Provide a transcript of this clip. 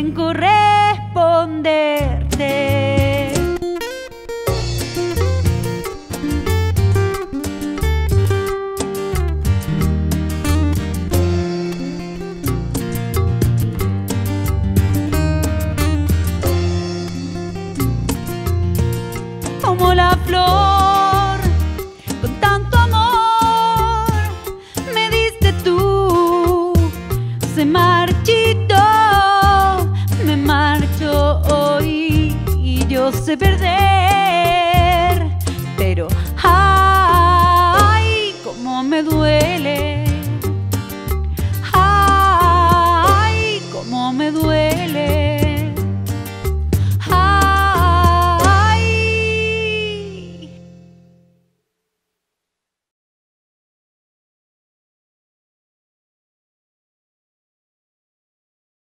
en corresponderte. Como la flor, sé perder, pero